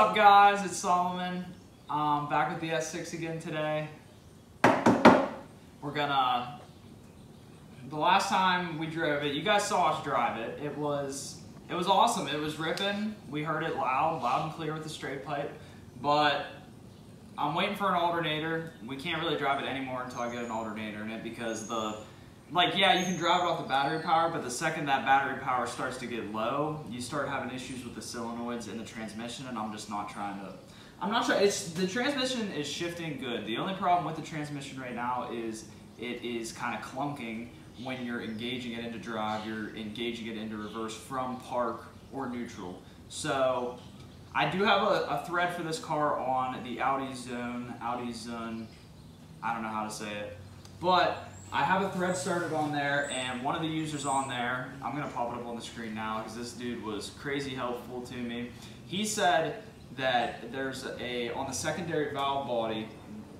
up guys, it's Solomon. Um, back with the S6 again today. We're gonna, the last time we drove it, you guys saw us drive it. It was, it was awesome. It was ripping. We heard it loud, loud and clear with the straight pipe. But I'm waiting for an alternator. We can't really drive it anymore until I get an alternator in it because the, like yeah, you can drive it off the battery power, but the second that battery power starts to get low, you start having issues with the solenoids in the transmission, and I'm just not trying to. I'm not sure. It's the transmission is shifting good. The only problem with the transmission right now is it is kind of clunking when you're engaging it into drive. You're engaging it into reverse from park or neutral. So I do have a, a thread for this car on the Audi Zone. Audi Zone. I don't know how to say it, but I have a thread started on there and one of the users on there, I'm gonna pop it up on the screen now because this dude was crazy helpful to me. He said that there's a, on the secondary valve body,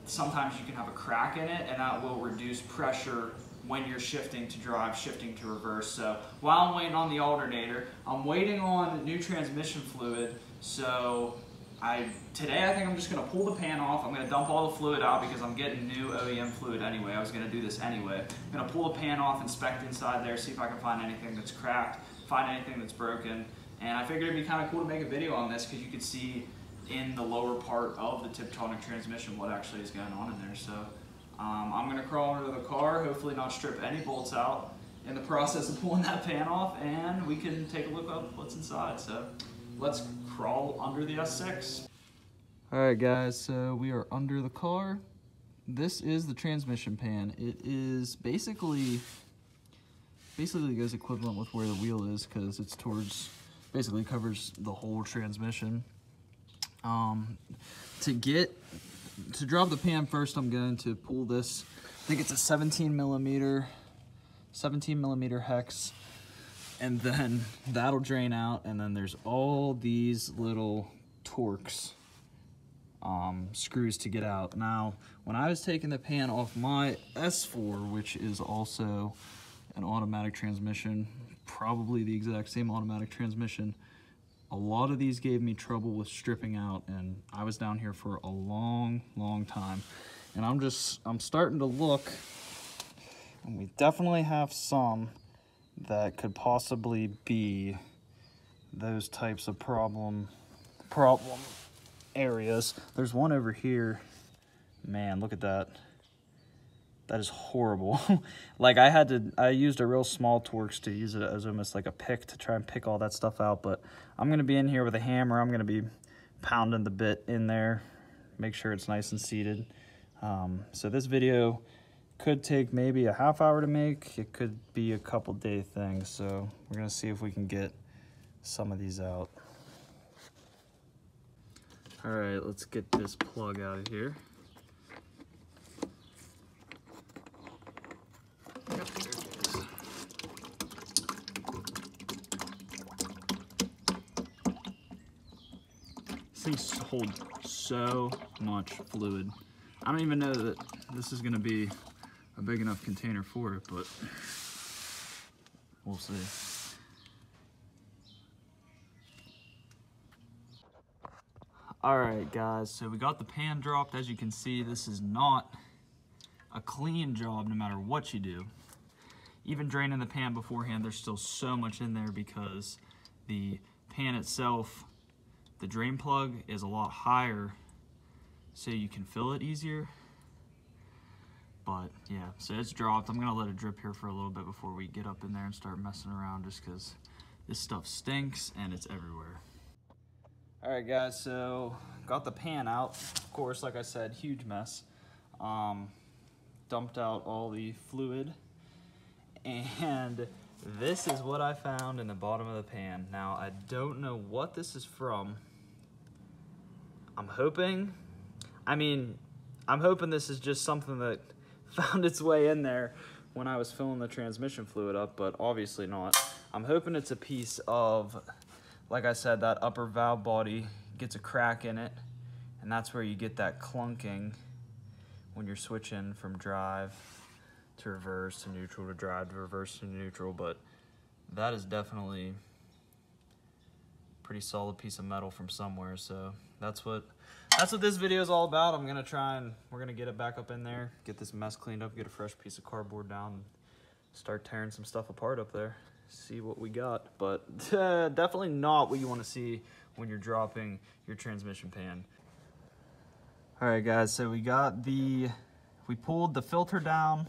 sometimes you can have a crack in it and that will reduce pressure when you're shifting to drive, shifting to reverse. So while I'm waiting on the alternator, I'm waiting on new transmission fluid. So I today I think I'm just gonna pull the pan off. I'm gonna dump all the fluid out because I'm getting new OEM fluid anyway. I was gonna do this anyway. I'm gonna pull the pan off, inspect inside there, see if I can find anything that's cracked, find anything that's broken. And I figured it'd be kind of cool to make a video on this because you could see in the lower part of the Tiptronic transmission what actually is going on in there. So um, I'm gonna crawl under the car, hopefully not strip any bolts out in the process of pulling that pan off and we can take a look at what's inside. So let's crawl under the S6. All right guys, so we are under the car. This is the transmission pan. It is basically, basically goes equivalent with where the wheel is because it's towards, basically covers the whole transmission. Um, to get, to drop the pan first, I'm going to pull this, I think it's a 17 millimeter, 17 millimeter hex and then that'll drain out and then there's all these little Torx um, screws to get out. Now, when I was taking the pan off my S4, which is also an automatic transmission, probably the exact same automatic transmission, a lot of these gave me trouble with stripping out and I was down here for a long, long time. And I'm just, I'm starting to look and we definitely have some that could possibly be those types of problem problem areas. There's one over here. Man, look at that. That is horrible. like I had to, I used a real small Torx to use it as almost like a pick to try and pick all that stuff out. But I'm going to be in here with a hammer. I'm going to be pounding the bit in there, make sure it's nice and seated. Um, so this video could take maybe a half hour to make. It could be a couple day thing. So we're gonna see if we can get some of these out. All right, let's get this plug out of here. These things hold so much fluid. I don't even know that this is gonna be a big enough container for it, but we'll see. All right, guys, so we got the pan dropped. As you can see, this is not a clean job no matter what you do. Even draining the pan beforehand, there's still so much in there because the pan itself, the drain plug is a lot higher so you can fill it easier but yeah, so it's dropped. I'm gonna let it drip here for a little bit before we get up in there and start messing around just because this stuff stinks and it's everywhere. All right guys, so got the pan out. Of course, like I said, huge mess. Um, dumped out all the fluid and this is what I found in the bottom of the pan. Now, I don't know what this is from. I'm hoping, I mean, I'm hoping this is just something that found its way in there when I was filling the transmission fluid up, but obviously not. I'm hoping it's a piece of, like I said, that upper valve body gets a crack in it, and that's where you get that clunking when you're switching from drive to reverse to neutral to drive to reverse to neutral, but that is definitely pretty solid piece of metal from somewhere, so that's what that's what this video is all about. I'm gonna try and we're gonna get it back up in there, get this mess cleaned up, get a fresh piece of cardboard down, start tearing some stuff apart up there. See what we got, but uh, definitely not what you want to see when you're dropping your transmission pan. All right, guys. So we got the we pulled the filter down.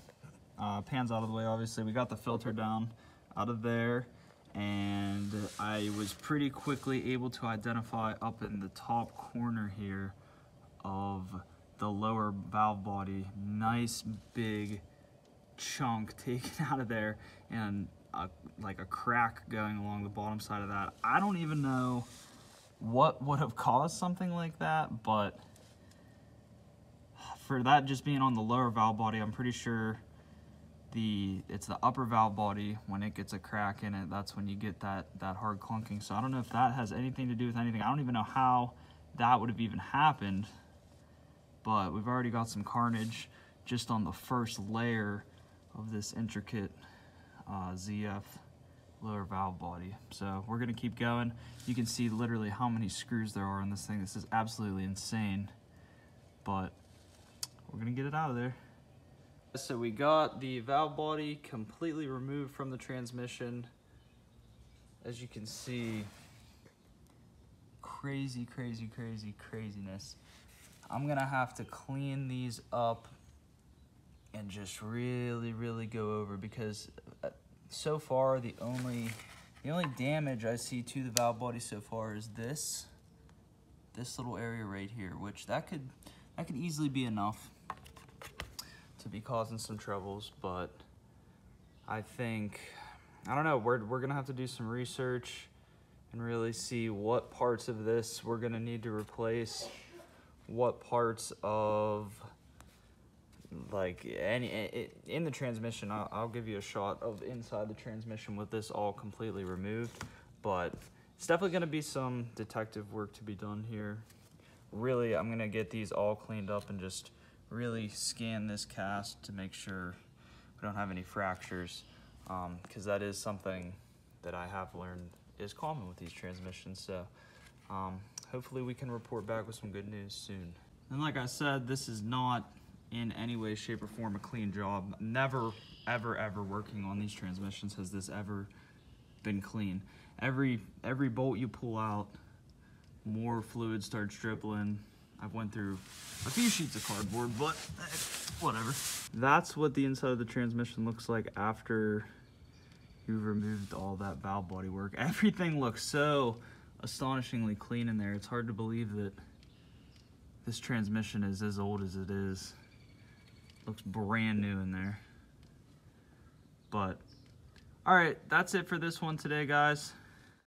Uh, pans out of the way, obviously. We got the filter down out of there and I was pretty quickly able to identify up in the top corner here of the lower valve body nice big chunk taken out of there and a, like a crack going along the bottom side of that. I don't even know what would have caused something like that but for that just being on the lower valve body I'm pretty sure the it's the upper valve body when it gets a crack in it that's when you get that that hard clunking. So I don't know if that has anything to do with anything. I don't even know how that would have even happened but we've already got some carnage just on the first layer of this intricate uh, ZF lower valve body. So we're gonna keep going. You can see literally how many screws there are in this thing. This is absolutely insane but we're gonna get it out of there so we got the valve body completely removed from the transmission. As you can see, crazy, crazy, crazy, craziness. I'm gonna have to clean these up and just really, really go over because uh, so far the only the only damage I see to the valve body so far is this this little area right here, which that could that could easily be enough to be causing some troubles, but I think, I don't know, we're, we're gonna have to do some research and really see what parts of this we're gonna need to replace, what parts of like any in the transmission I'll, I'll, give you a shot of inside the transmission with this all completely removed but it's definitely going to be some detective work to be done here. Really i'm going to get these all cleaned up and just really scan this cast to make sure we don't have any fractures because um, that is something that I have learned is common with these transmissions. So um, hopefully we can report back with some good news soon. And like I said, this is not in any way, shape, or form a clean job. Never, ever, ever working on these transmissions has this ever been clean. Every every bolt you pull out, more fluid starts dribbling, I've went through a few sheets of cardboard, but eh, whatever. That's what the inside of the transmission looks like after you've removed all that valve body work. Everything looks so astonishingly clean in there. It's hard to believe that this transmission is as old as it is. Looks brand new in there. But, all right, that's it for this one today, guys.